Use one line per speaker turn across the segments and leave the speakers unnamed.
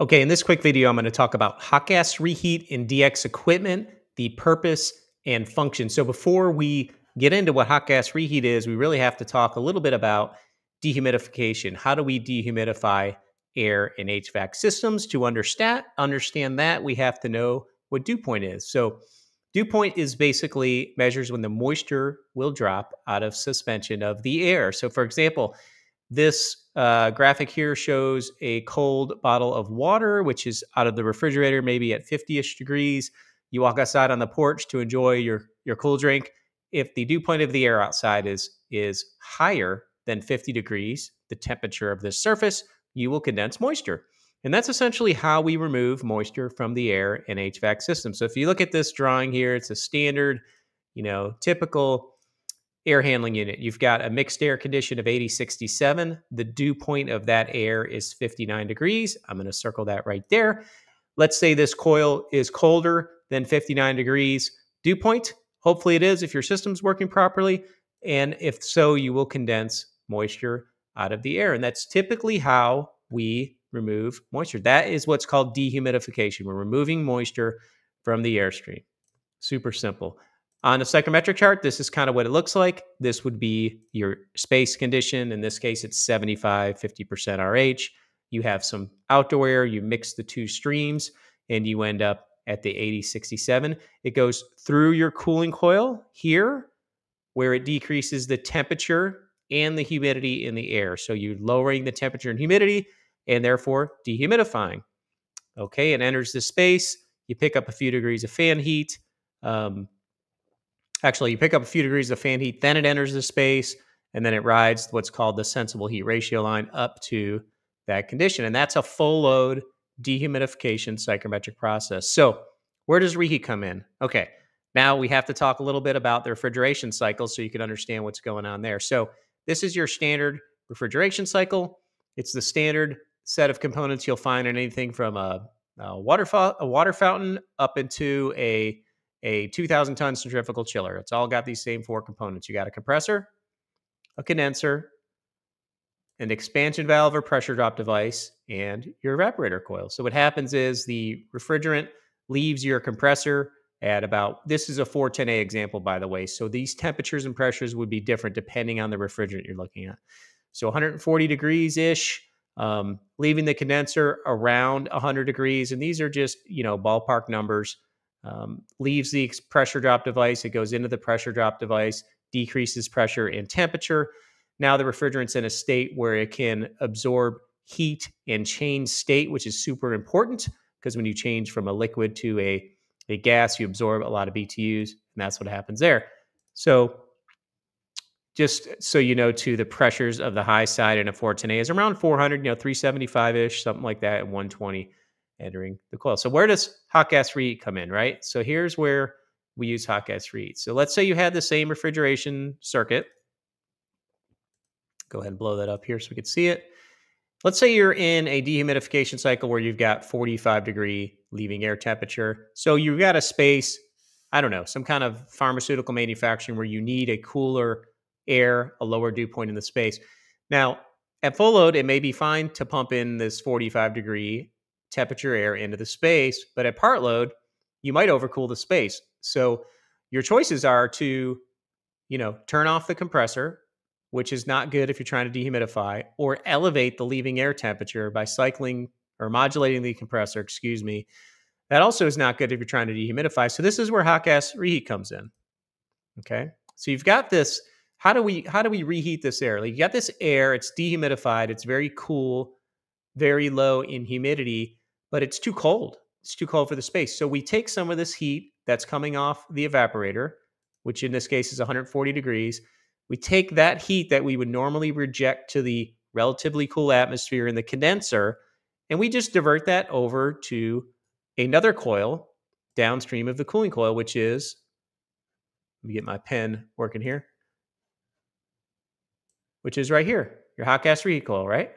Okay, in this quick video, I'm going to talk about hot gas reheat in DX equipment, the purpose and function. So before we get into what hot gas reheat is, we really have to talk a little bit about dehumidification. How do we dehumidify air in HVAC systems? To understand, understand that, we have to know what dew point is. So dew point is basically measures when the moisture will drop out of suspension of the air. So for example, this uh, graphic here shows a cold bottle of water, which is out of the refrigerator, maybe at 50-ish degrees. You walk outside on the porch to enjoy your, your cool drink. If the dew point of the air outside is, is higher than 50 degrees, the temperature of this surface, you will condense moisture. And that's essentially how we remove moisture from the air in HVAC systems. So if you look at this drawing here, it's a standard, you know, typical air handling unit. You've got a mixed air condition of 8067. The dew point of that air is 59 degrees. I'm going to circle that right there. Let's say this coil is colder than 59 degrees dew point. Hopefully it is if your system's working properly. And if so, you will condense moisture out of the air. And that's typically how we remove moisture. That is what's called dehumidification. We're removing moisture from the airstream. Super simple. On a psychrometric chart, this is kind of what it looks like. This would be your space condition. In this case, it's 75, 50% RH. You have some outdoor air, you mix the two streams, and you end up at the 8067. It goes through your cooling coil here, where it decreases the temperature and the humidity in the air. So you're lowering the temperature and humidity, and therefore dehumidifying. Okay, it enters the space. You pick up a few degrees of fan heat. Um, Actually, you pick up a few degrees of fan heat, then it enters the space, and then it rides what's called the sensible heat ratio line up to that condition. And that's a full load dehumidification psychrometric process. So, where does reheat come in? Okay, now we have to talk a little bit about the refrigeration cycle so you can understand what's going on there. So, this is your standard refrigeration cycle. It's the standard set of components you'll find in anything from a, a water, a water fountain up into a a 2000 ton centrifugal chiller. It's all got these same four components. You got a compressor, a condenser, an expansion valve or pressure drop device, and your evaporator coil. So what happens is the refrigerant leaves your compressor at about this is a 410A example by the way. So these temperatures and pressures would be different depending on the refrigerant you're looking at. So 140 degrees ish, um, leaving the condenser around 100 degrees, and these are just you know ballpark numbers um, leaves the pressure drop device, it goes into the pressure drop device, decreases pressure and temperature. Now the refrigerant's in a state where it can absorb heat and change state, which is super important because when you change from a liquid to a, a gas, you absorb a lot of BTUs, and that's what happens there. So just so you know, to the pressures of the high side in a 410A is around 400, you know, 375 ish, something like that, at 120 entering the coil. So where does hot gas reheat come in, right? So here's where we use hot gas reheat. So let's say you had the same refrigeration circuit. Go ahead and blow that up here so we can see it. Let's say you're in a dehumidification cycle where you've got 45 degree leaving air temperature. So you've got a space, I don't know, some kind of pharmaceutical manufacturing where you need a cooler air, a lower dew point in the space. Now, at full load, it may be fine to pump in this 45 degree temperature air into the space. But at part load, you might overcool the space. So your choices are to, you know, turn off the compressor, which is not good if you're trying to dehumidify, or elevate the leaving air temperature by cycling or modulating the compressor, excuse me. That also is not good if you're trying to dehumidify. So this is where hot gas reheat comes in. Okay. So you've got this. How do we how do we reheat this air? Like you got this air, it's dehumidified, it's very cool, very low in humidity but it's too cold. It's too cold for the space. So we take some of this heat that's coming off the evaporator, which in this case is 140 degrees. We take that heat that we would normally reject to the relatively cool atmosphere in the condenser, and we just divert that over to another coil downstream of the cooling coil, which is, let me get my pen working here, which is right here, your hot gas reheat coil, right?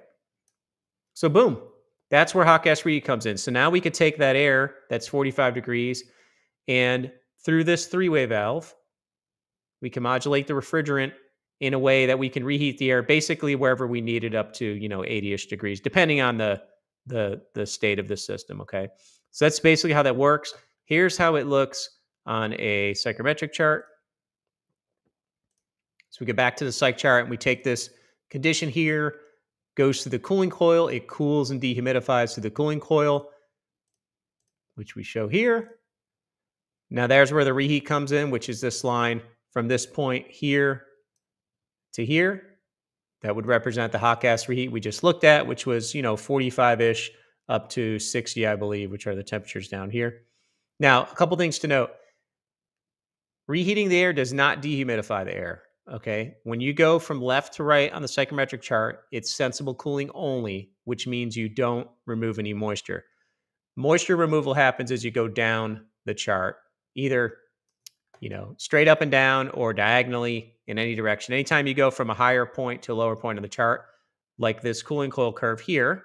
So boom, that's where hot gas reheat comes in. So now we could take that air that's 45 degrees and through this three-way valve, we can modulate the refrigerant in a way that we can reheat the air basically wherever we need it up to, you know, 80-ish degrees, depending on the the the state of the system. Okay, so that's basically how that works. Here's how it looks on a psychrometric chart. So we get back to the psych chart and we take this condition here, goes to the cooling coil. It cools and dehumidifies to the cooling coil, which we show here. Now there's where the reheat comes in, which is this line from this point here to here. That would represent the hot gas reheat we just looked at, which was, you know, 45-ish up to 60, I believe, which are the temperatures down here. Now, a couple things to note. Reheating the air does not dehumidify the air. Okay. When you go from left to right on the psychometric chart, it's sensible cooling only, which means you don't remove any moisture. Moisture removal happens as you go down the chart, either you know, straight up and down or diagonally in any direction. Anytime you go from a higher point to a lower point on the chart, like this cooling coil curve here,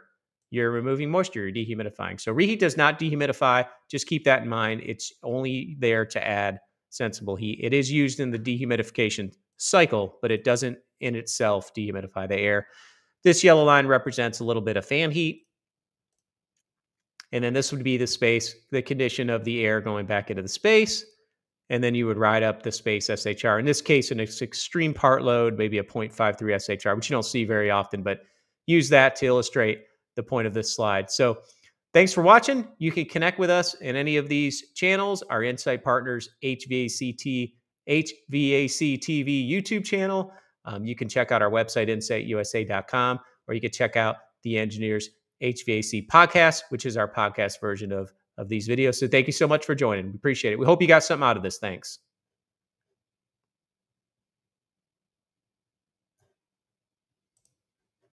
you're removing moisture, you're dehumidifying. So reheat does not dehumidify. Just keep that in mind. It's only there to add sensible heat. It is used in the dehumidification cycle, but it doesn't in itself dehumidify the air. This yellow line represents a little bit of fan heat. And then this would be the space, the condition of the air going back into the space and then you would ride up the space SHR. In this case, an extreme part load, maybe a 0.53 SHR, which you don't see very often, but use that to illustrate the point of this slide. So thanks for watching. You can connect with us in any of these channels, our Insight Partners HVACT, HVAC TV YouTube channel. Um, you can check out our website, insightUSA.com, or you can check out the Engineers HVAC podcast, which is our podcast version of of these videos. So thank you so much for joining. We appreciate it. We hope you got something out of this. Thanks.